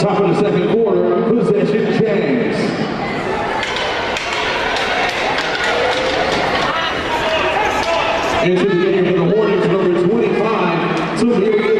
Top of the second quarter, possession Jags. Into the game for the Hornets, number 25, Toomey